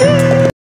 Woo!